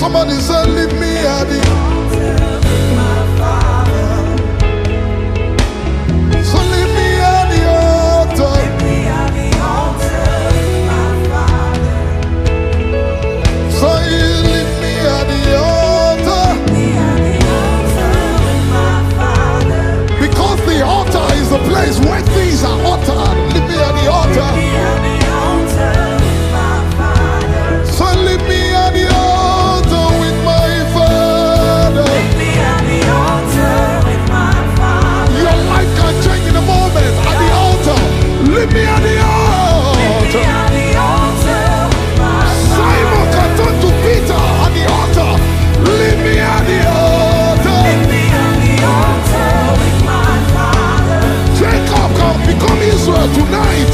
Somebody said, Leave me at the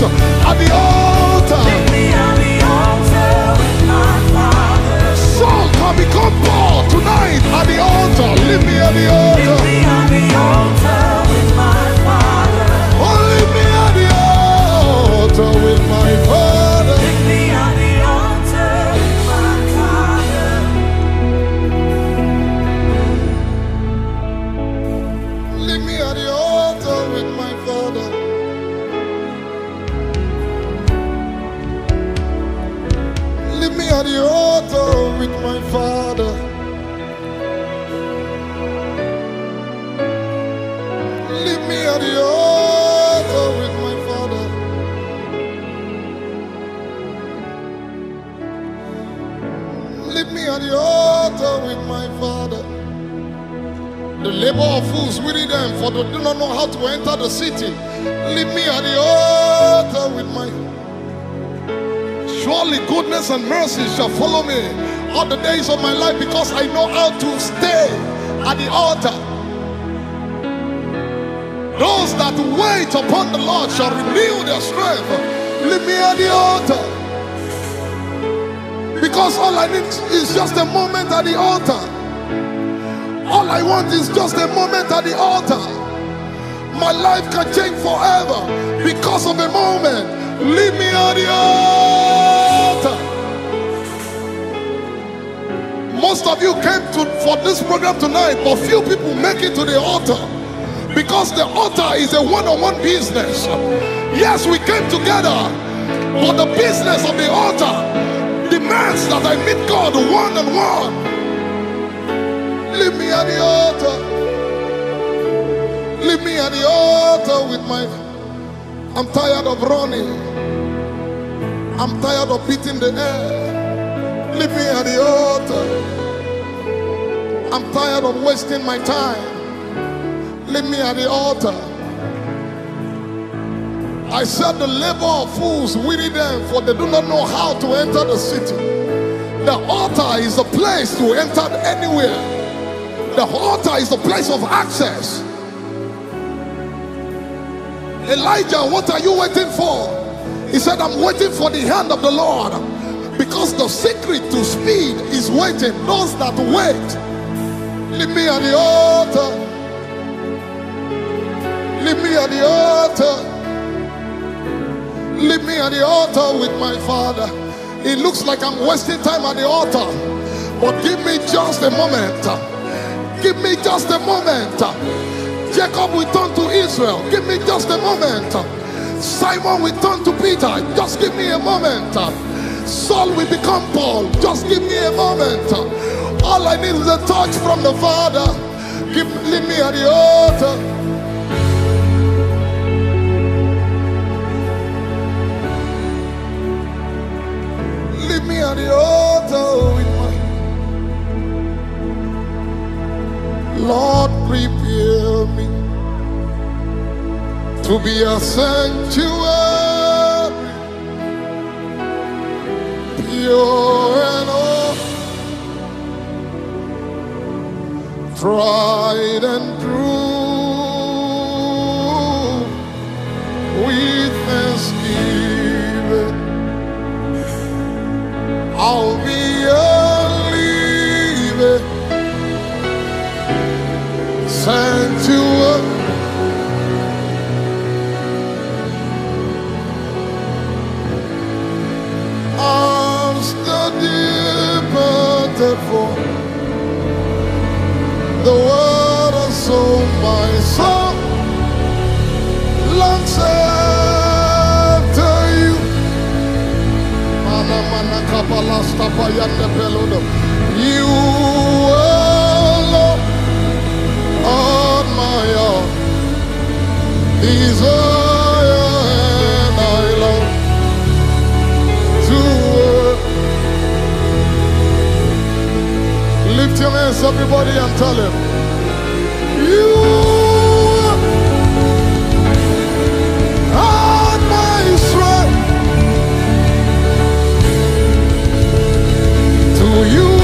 tonight at the altar. Saul can become Paul tonight at the altar. Leave me at the altar. Me at the altar with my father. The labor of fools weary them, for they do not know how to enter the city. Leave me at the altar with my. Surely goodness and mercy shall follow me all the days of my life because I know how to stay at the altar. Those that wait upon the Lord shall renew their strength. Leave me at the altar. Because all I need is just a moment at the altar. All I want is just a moment at the altar. My life can change forever because of a moment. Leave me at the altar. Most of you came to for this program tonight, but few people make it to the altar because the altar is a one-on-one business. Yes, we came together, but the business of the altar demands that I meet God one on one. Leave me at the altar. Leave me at the altar with my. I'm tired of running. I'm tired of beating the air. Leave me at the altar. I'm tired of wasting my time. Leave me at the altar. I said the labor of fools weary them, for they do not know how to enter the city. The altar is the place to enter anywhere. The altar is the place of access. Elijah, what are you waiting for? He said, I'm waiting for the hand of the Lord. Because the secret to speed is waiting. Those that wait, leave me at the altar. Leave me at the altar. Leave me at the altar with my father. It looks like I'm wasting time at the altar. But give me just a moment. Give me just a moment. Jacob turn to Israel. Give me just a moment. Simon turn to Peter. Just give me a moment. Saul will become Paul. Just give me a moment. All I need is a touch from the Father. Give, leave me at the altar. Leave me at the altar oh, with my Lord, prepare me to be a sanctuary, pure and all, tried and true, with thanksgiving. I'll be a leaving. Sent to a arms the departed for the world. Kapala stapa yande pelodo. You alone on my own. Desire and I love to work. Lift your hands, everybody, and tell him, you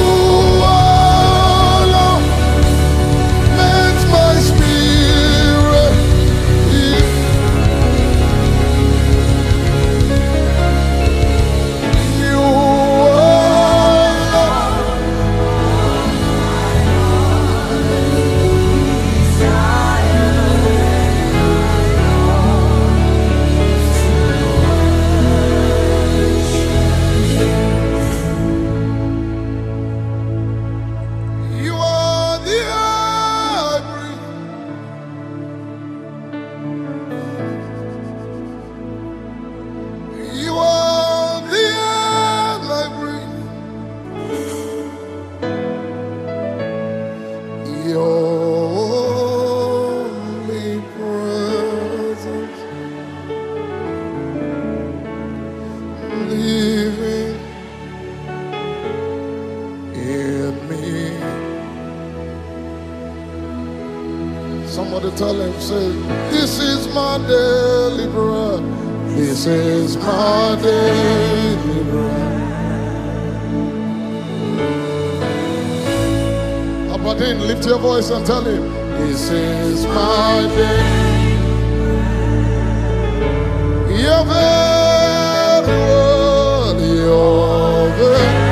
daily. This is my daily bread. Aberdeen, lift your voice and tell him, This is my day. Your word, your very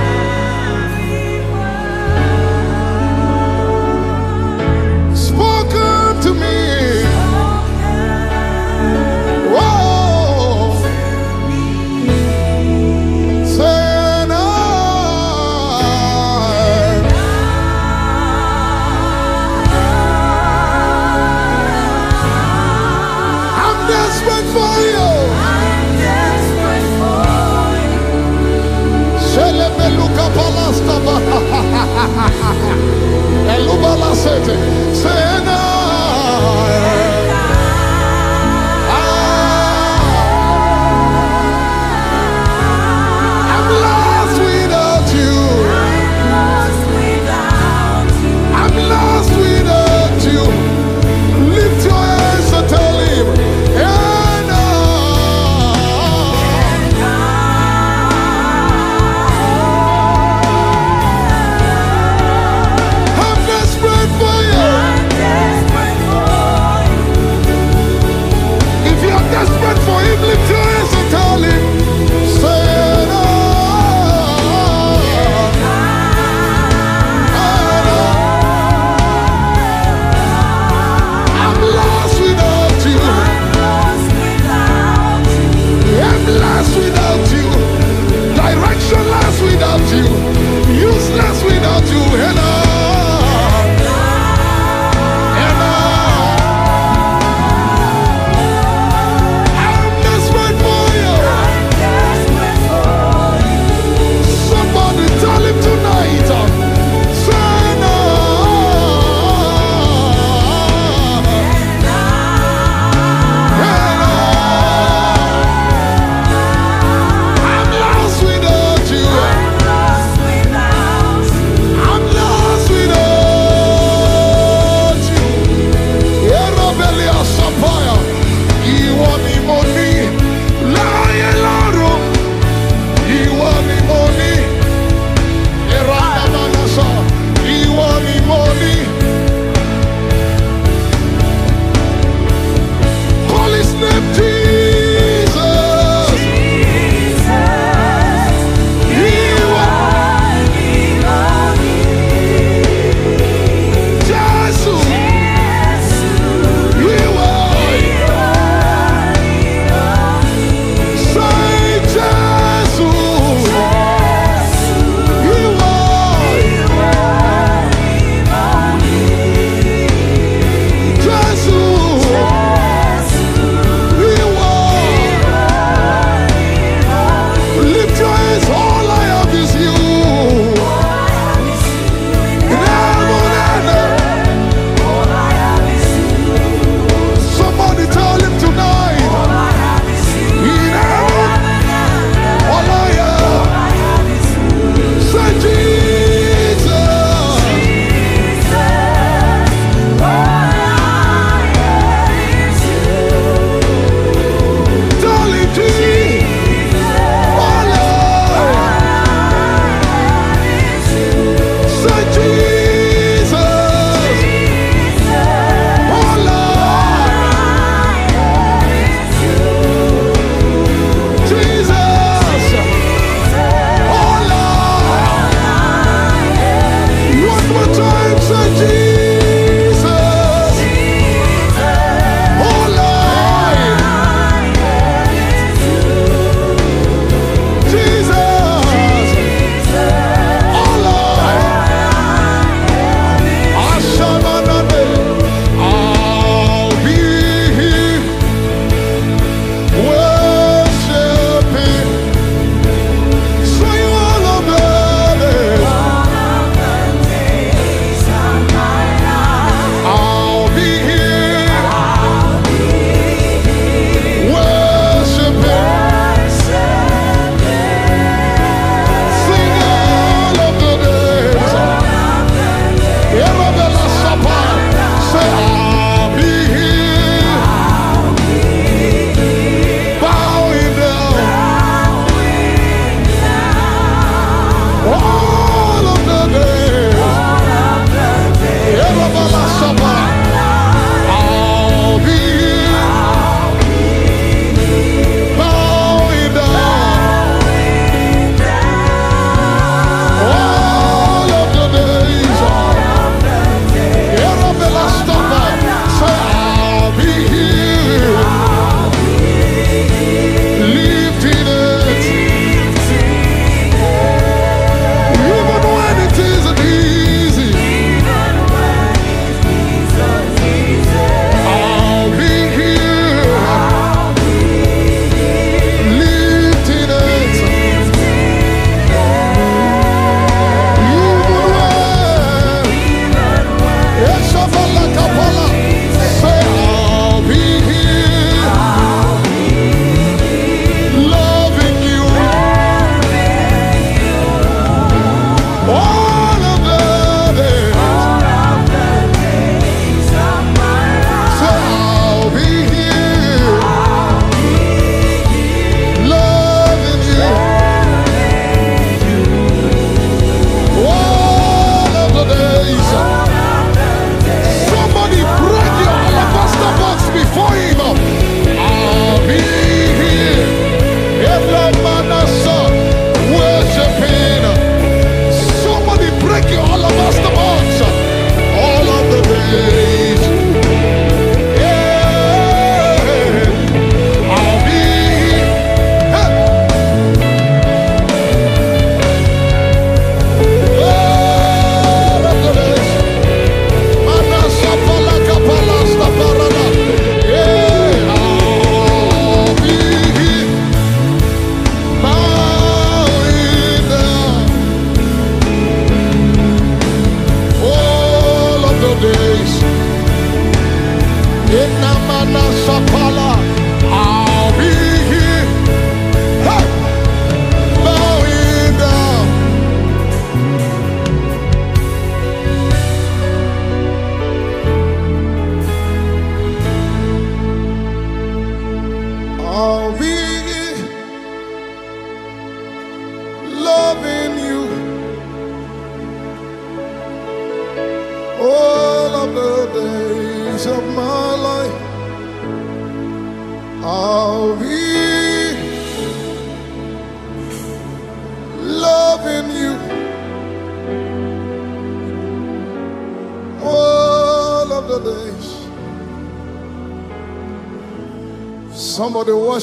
Satan.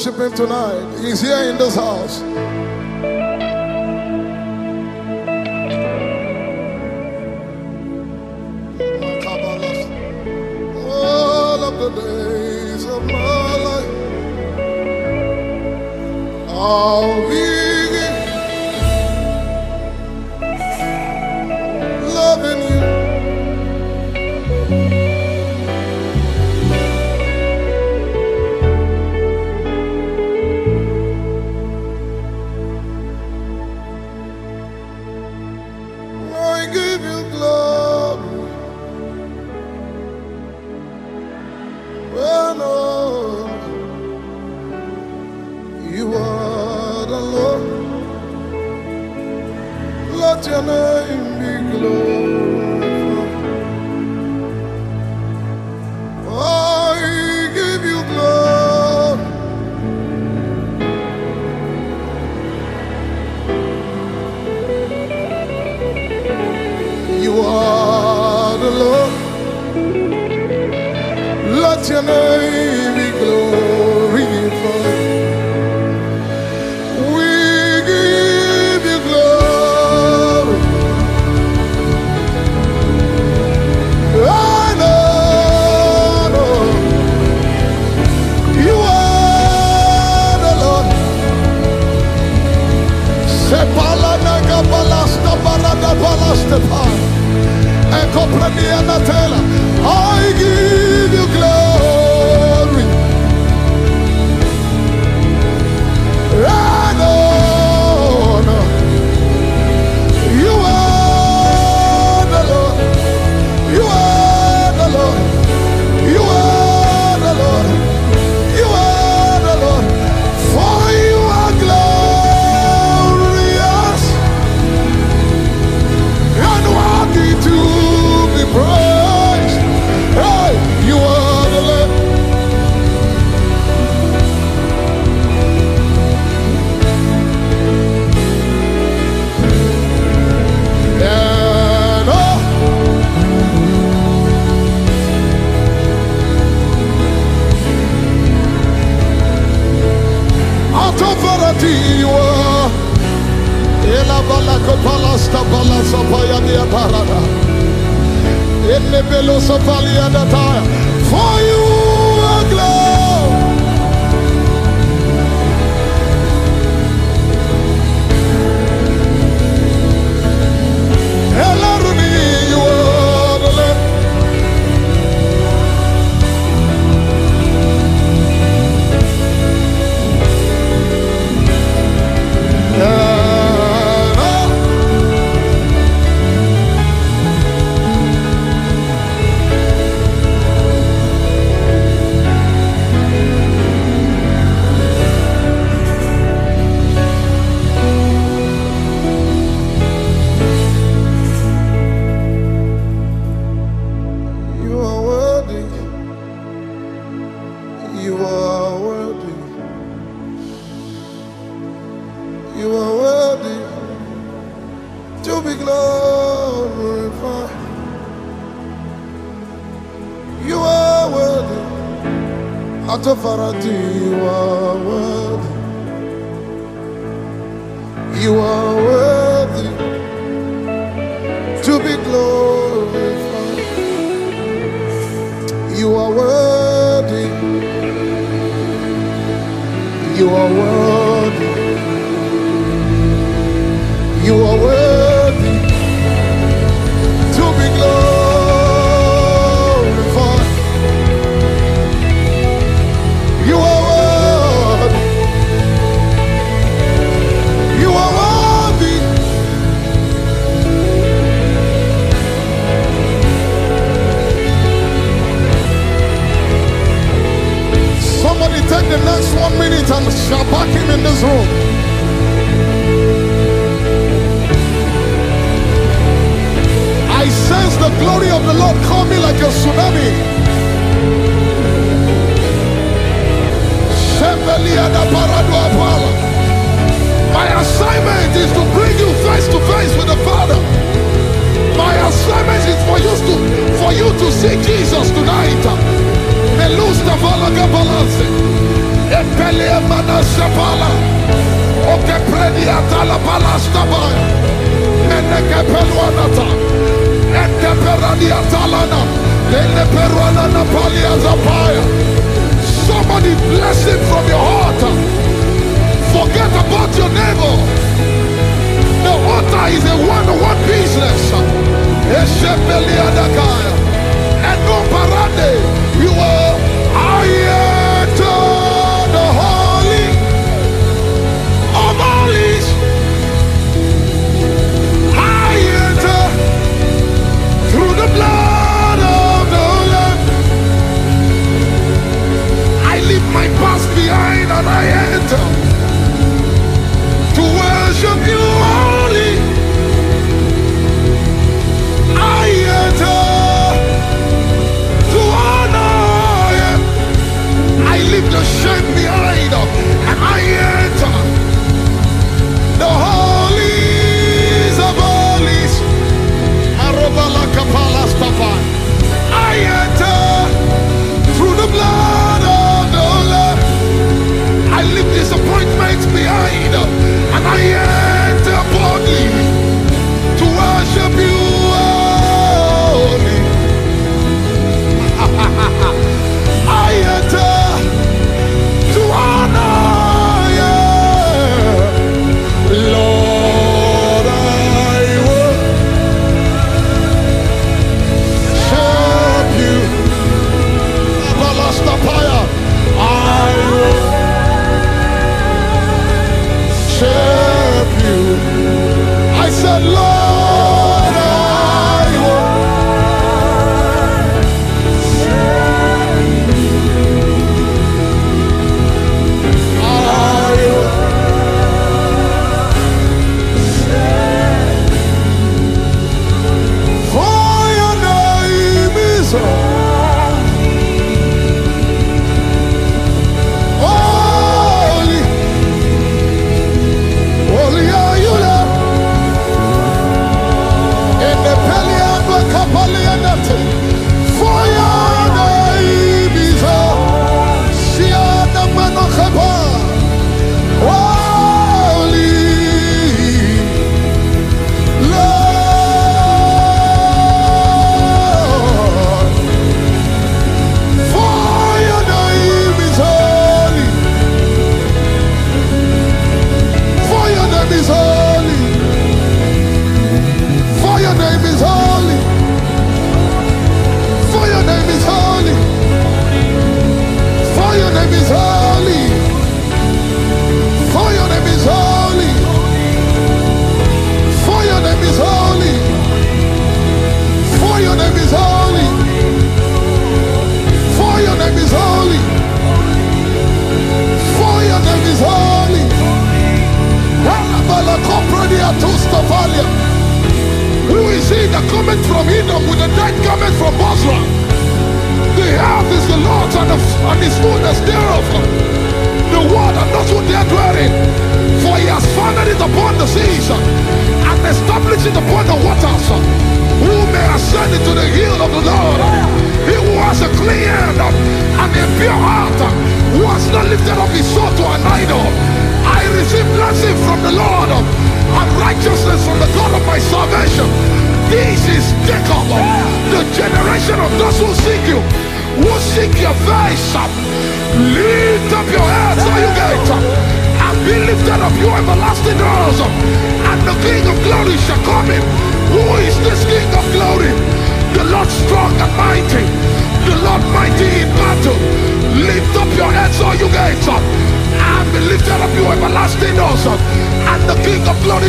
Worship him tonight. He's here in this house.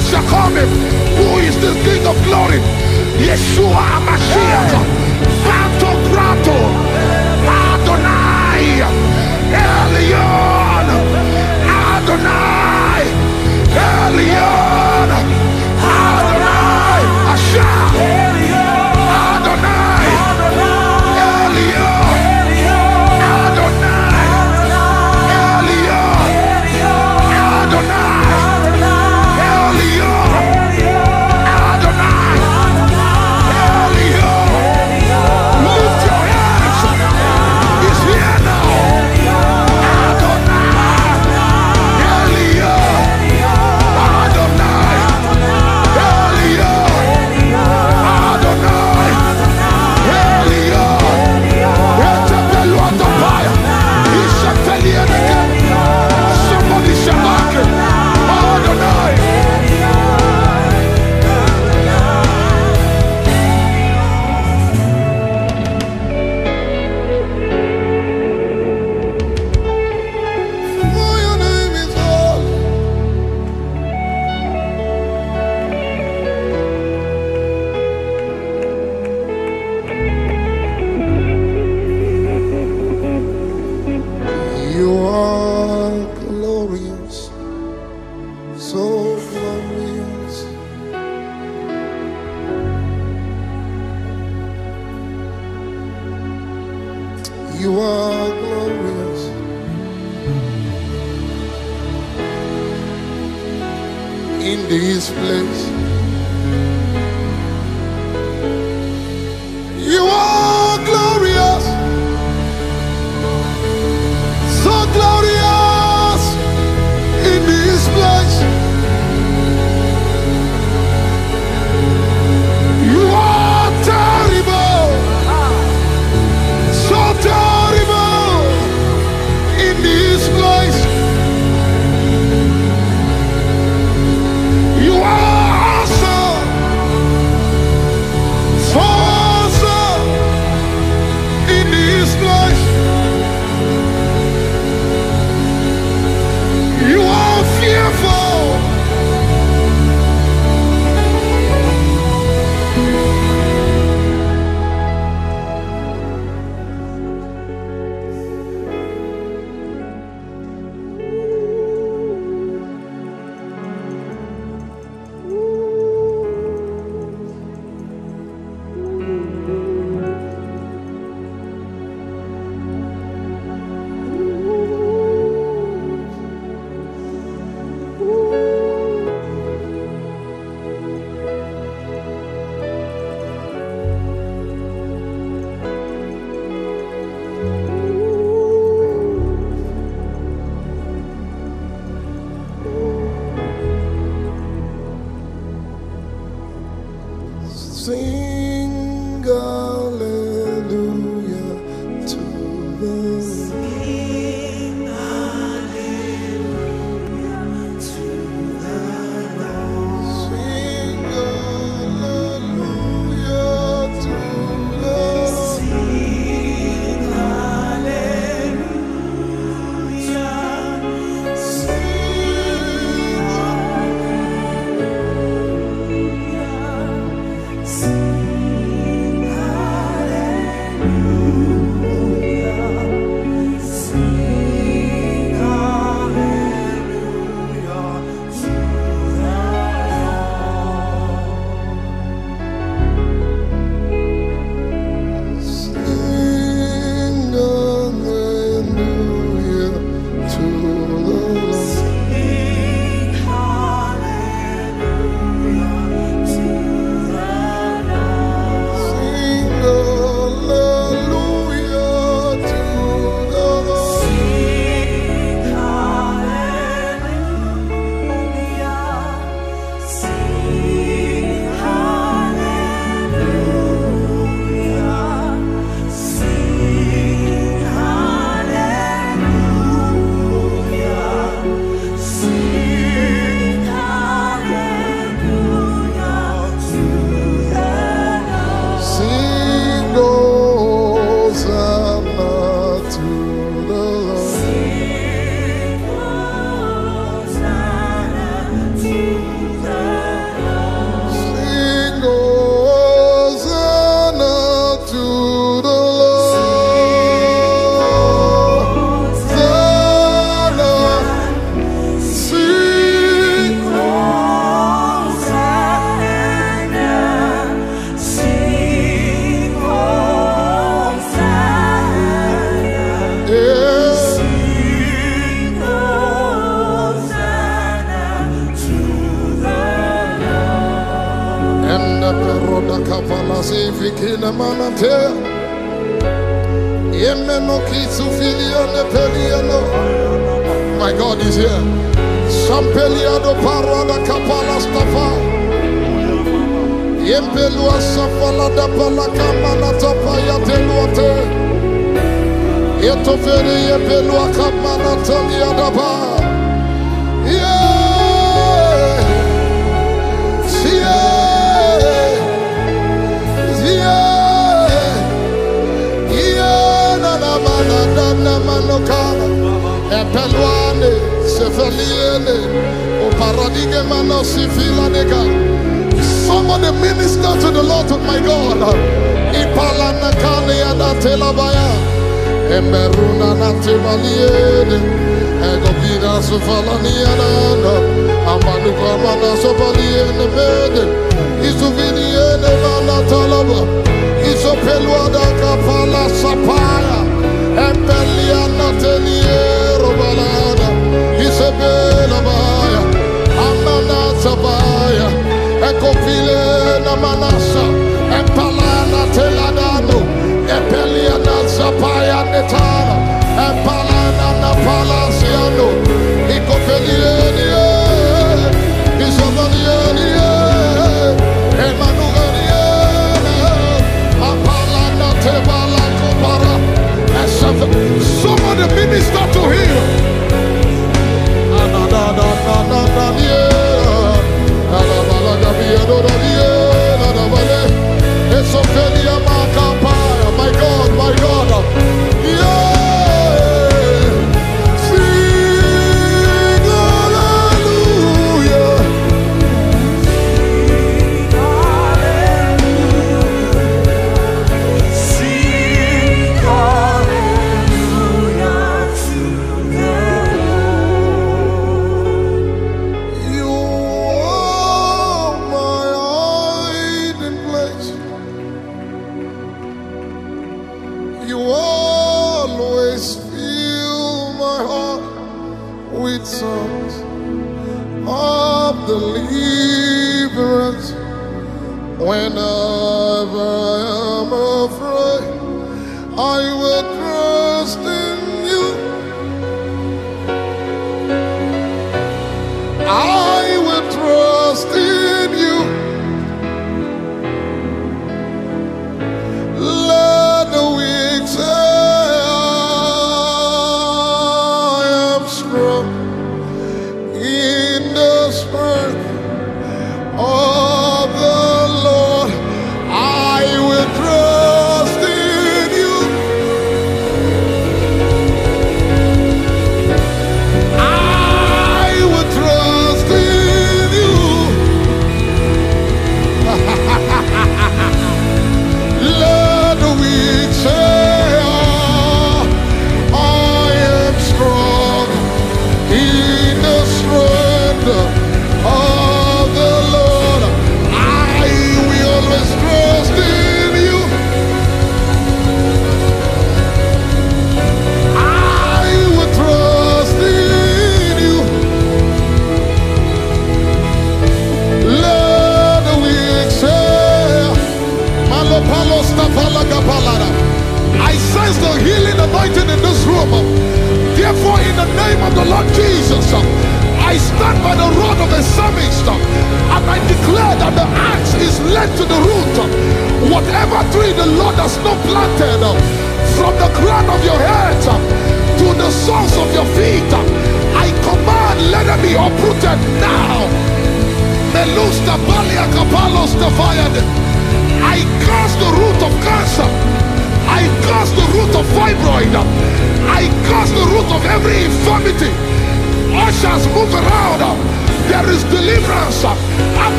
shall come. Who is this King of glory? Yeshua HaMashiach. You are glorious. In this place.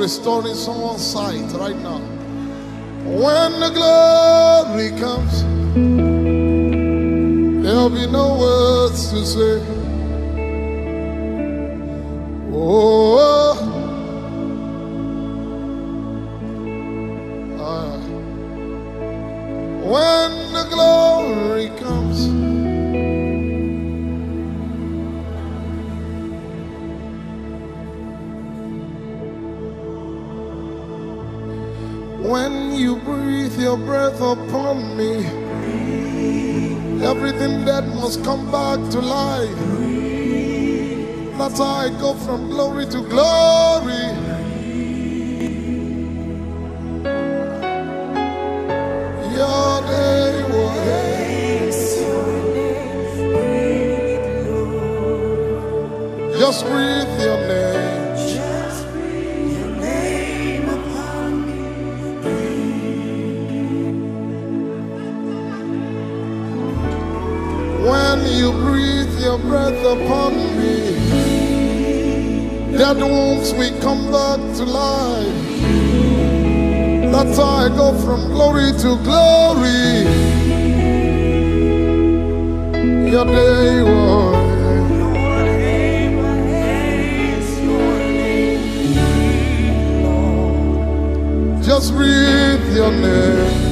restoring someone's sight right now. When the glory comes, there'll be no words to say. Oh. when you breathe your breath upon me, everything dead must come back to life. That's how I go from glory to glory. breath upon me. Dead wounds we come back to life. That's how I go from glory to glory. Your day was. Just breathe your name.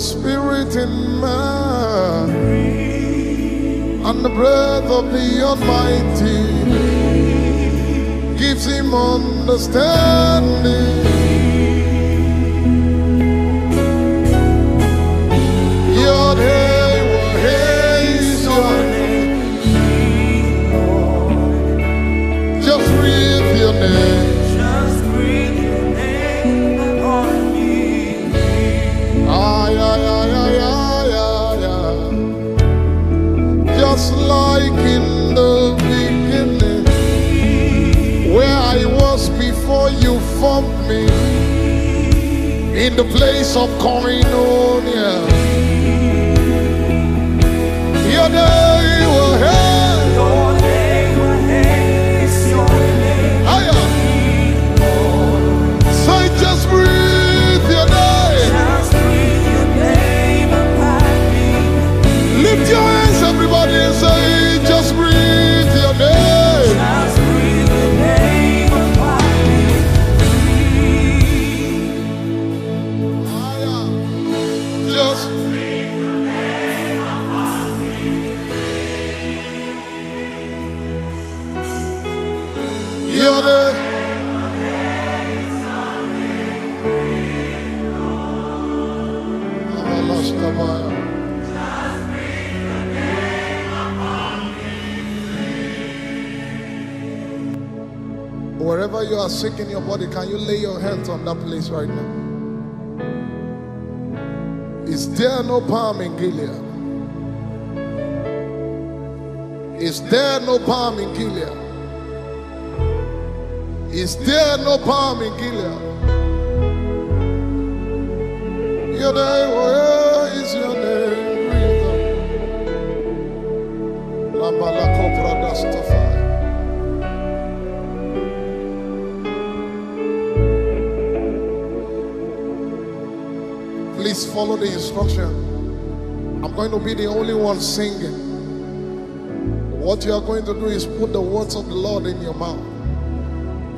Spirit in man, and the breath of the Almighty gives him understanding. Your the place of koinonia. On that place right now? Is there no palm in Gilead? Is there no palm in Gilead? Is there no palm in Gilead? Please follow the instruction. I'm going to be the only one singing. What you are going to do is put the words of the Lord in your mouth.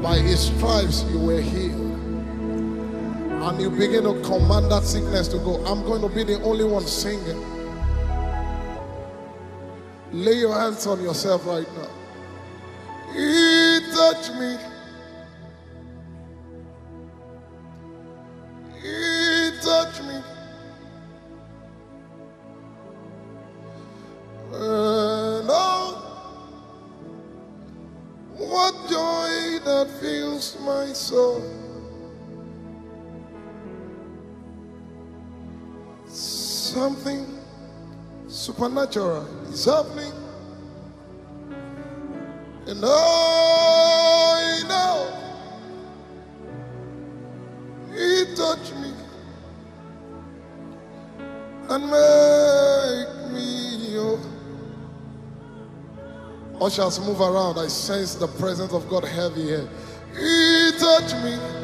By his stripes you were healed. And you begin to command that sickness to go. I'm going to be the only one singing. Lay your hands on yourself right now. He touched me. Supernatural is happening. And I know He touched me and make me whole. Ushers move around. I sense the presence of God heavy here. He touched me.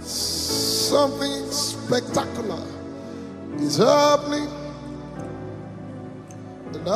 Something spectacular is happening. And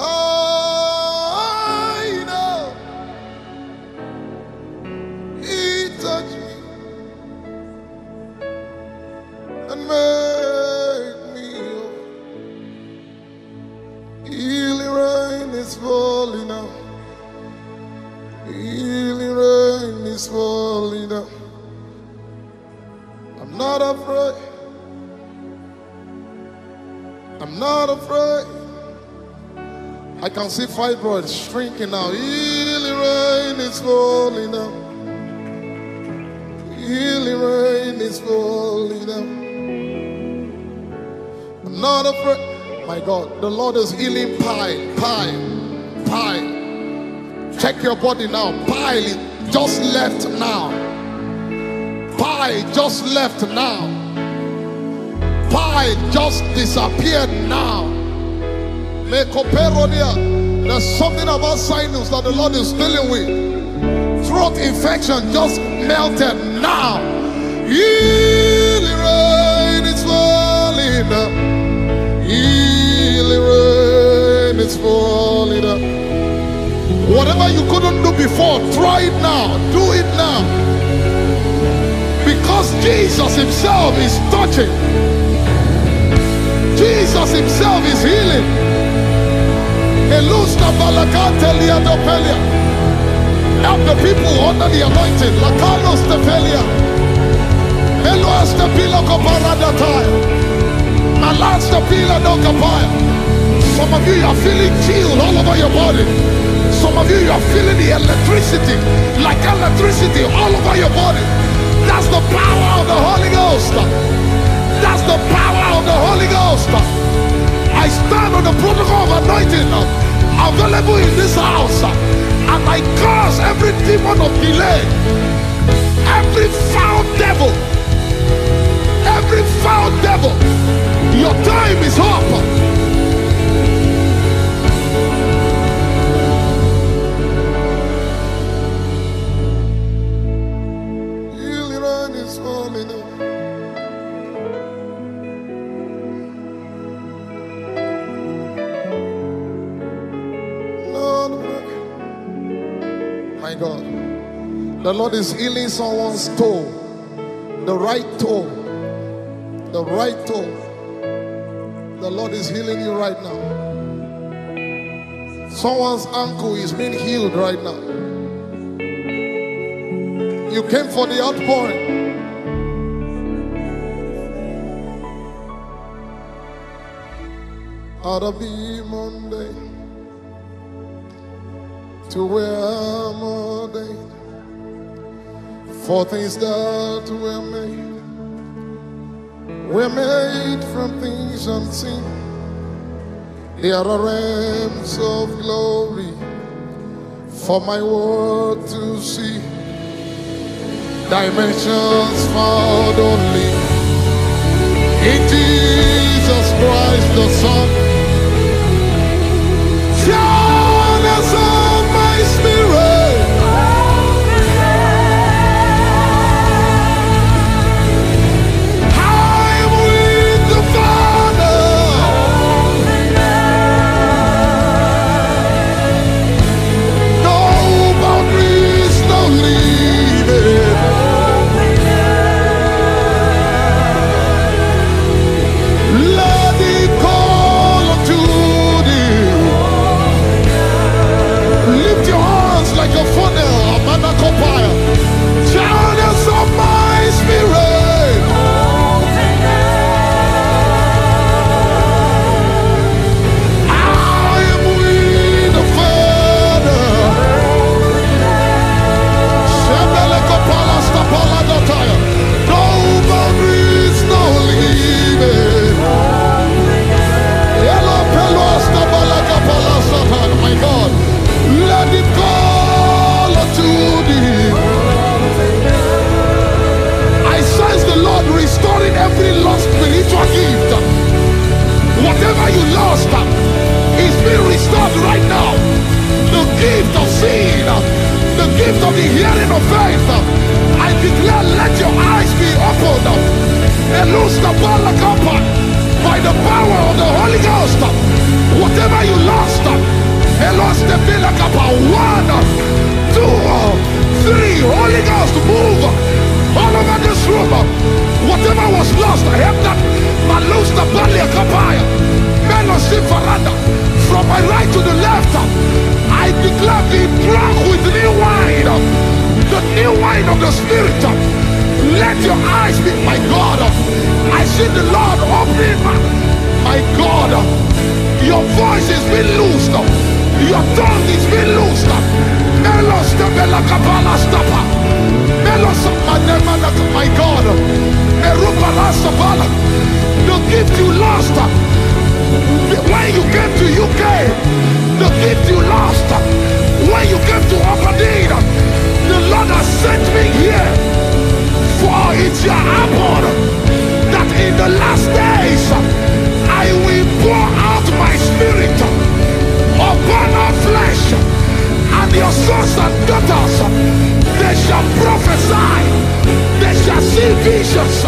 I can see fibroids shrinking now. Healing rain is falling now. Healing rain is falling now. Not afraid. My God, the Lord is healing pile, pile, pile. Check your body now. Pile just left now. Pile just left now. Pile just disappeared now. There's something about sinus that the Lord is dealing with. Throat infection just melted now. Rain is falling. Rain is falling. Whatever you couldn't do before, try it now. Do it now. Because Jesus Himself is touching. Jesus Himself is healing. Elusta balakatelia dopelia. Help the people under the anointing. Lakalos tepelia. Eluas tepila koparadataya. Malans tepila no kapaya. Some of you are feeling chilled all over your body. Some of you are feeling the electricity, like electricity all over your body. That's the power of the Holy Ghost. That's the power of the Holy Ghost. I stand on the protocol of anointing available in this house. And I curse every demon of delay, every foul devil, every foul devil. Your time is up. The Lord is healing someone's toe. The right toe. The right toe. The Lord is healing you right now. Someone's ankle is being healed right now. You came for the outpouring. Out of the Monday to where I'm ordained for things that were made. We're made from things unseen. There are realms of glory for my world to see. Dimensions found only in Jesus Christ the Son. The gift of seeing, the gift of the hearing of faith. I declare, let your eyes be opened and loose the balakapa by the power of the Holy Ghost. Whatever you lost, and lost the power of the Holy Ghost. Whatever you lost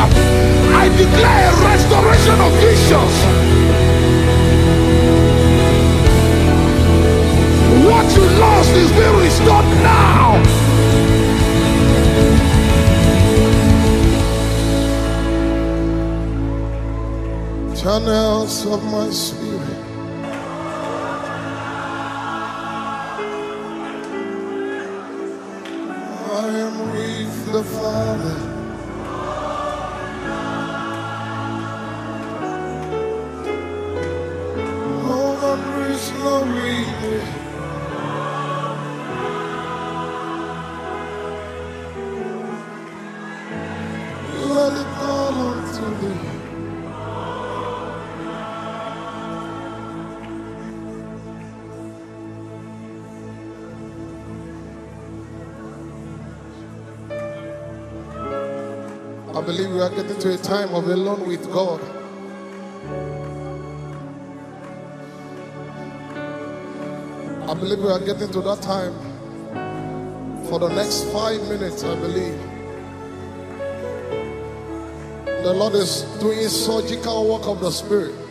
visions. I declare a restoration of visions. What you lost is being restored now. Channels of my spirit. I believe we are getting to a time of alone with God. I believe we are getting to that time for the next five minutes. I believe the Lord is doing surgical work of the Spirit.